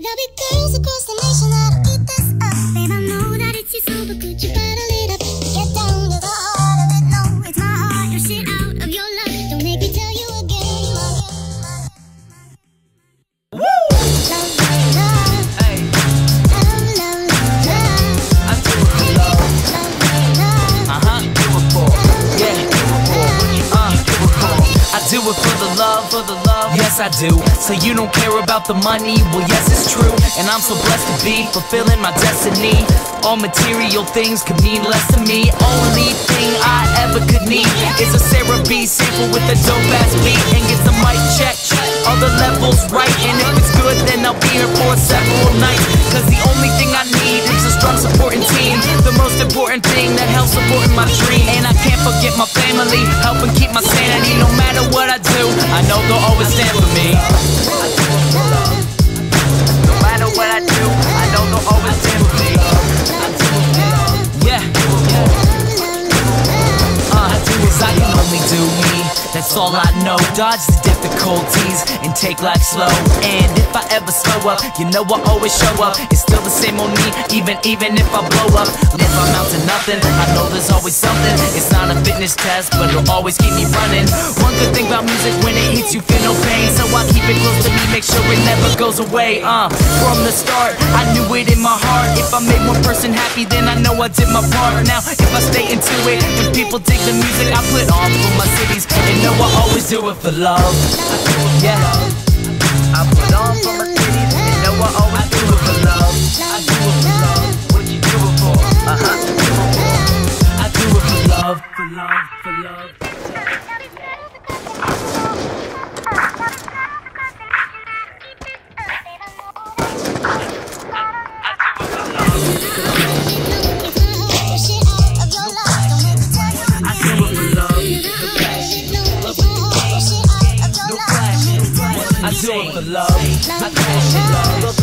There'll be girls across the nation I do. So you don't care about the money? Well, yes, it's true. And I'm so blessed to be fulfilling my destiny. All material things could mean less to me. Only thing I ever could need is a Sarah B sample with a dope ass beat and get the mic check. All the levels right, and if it's good, then I'll be here for several nights. Cause the only thing I need is a strong supporting team. The most important thing that helps supporting my dream. And I can't forget my family, helping keep my I know they'll always stand for me. No matter what I do, I know they'll always stand for me. Yeah. Uh, cause I can only do me. That's all I know. Dodge the difficulties and take life slow. And if I ever slow up, you know I always show up. It's still the same on me, even even if I blow up. If I'm out to nothing, I know there's always something. It's fitness test, but it'll always keep me running. One good thing about music, when it hits, you feel no pain. So I keep it close to me, make sure it never goes away. Uh, from the start, I knew it in my heart. If I make one person happy, then I know I did my part. Now, if I stay into it, when people dig the music I put on for my cities, and know I always do it for love. Yeah, I put on for for love. I do it for love. I do it for love,